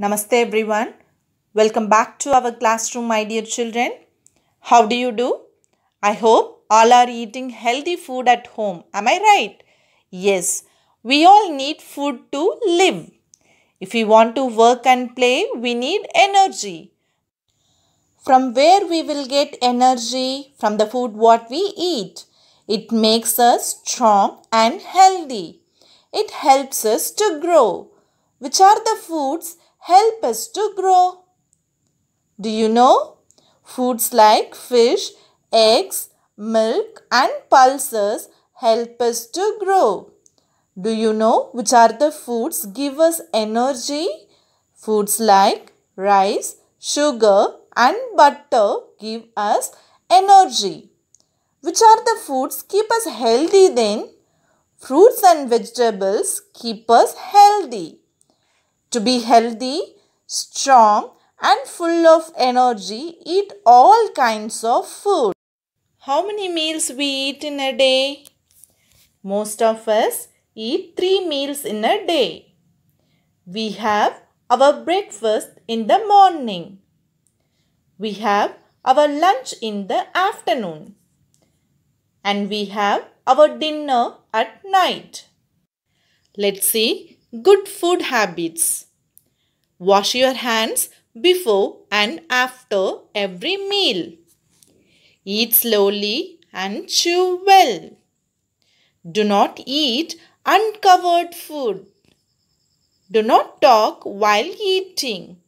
Namaste everyone. Welcome back to our classroom, my dear children. How do you do? I hope all are eating healthy food at home. Am I right? Yes, we all need food to live. If we want to work and play, we need energy. From where we will get energy? From the food what we eat. It makes us strong and healthy. It helps us to grow. Which are the foods help us to grow? Do you know? Foods like fish, eggs, milk and pulses help us to grow. Do you know which are the foods give us energy? Foods like rice, sugar and butter give us energy. Which are the foods keep us healthy then? Fruits and vegetables keep us healthy. To be healthy, strong and full of energy, eat all kinds of food. How many meals we eat in a day? Most of us eat three meals in a day. We have our breakfast in the morning. We have our lunch in the afternoon. And we have our dinner at night. Let's see good food habits. Wash your hands before and after every meal. Eat slowly and chew well. Do not eat uncovered food. Do not talk while eating.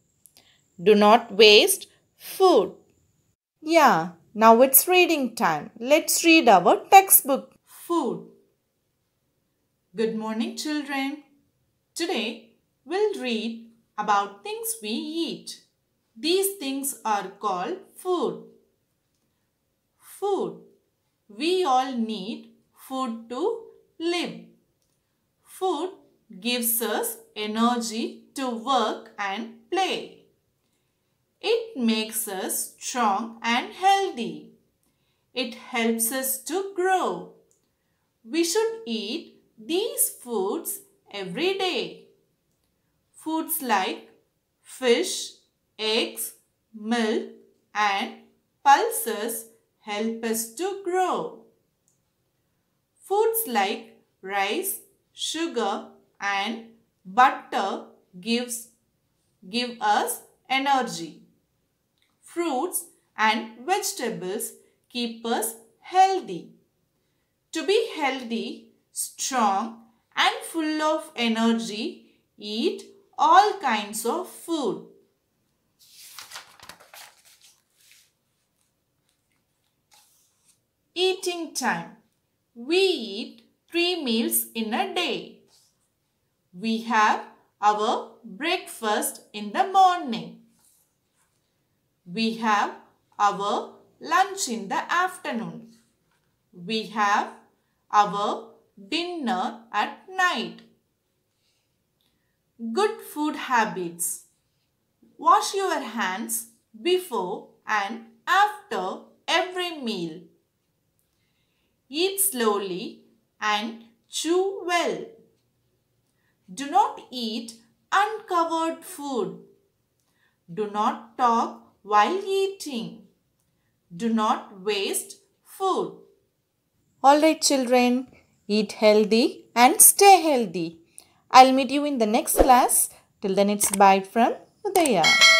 Do not waste food. Yeah, now it's reading time. Let's read our textbook. Food. Good morning, children. Today we'll read about things we eat. These things are called food. Food. We all need food to live. Food gives us energy to work and play. It makes us strong and healthy. It helps us to grow. We should eat these foods every day. Foods like fish, eggs, milk and pulses help us to grow. Foods like rice, sugar and butter gives give us energy. Fruits and vegetables keep us healthy. To be healthy, strong and full of energy, eat all kinds of food. Eating time. We eat three meals in a day. We have our breakfast in the morning. We have our lunch in the afternoon. We have our dinner at night. Good food habits. Wash your hands before and after every meal. Eat slowly and chew well. Do not eat uncovered food. Do not talk while eating. Do not waste food. Alright children, eat healthy and stay healthy. I'll meet you in the next class. Till then it's bye from Udaya.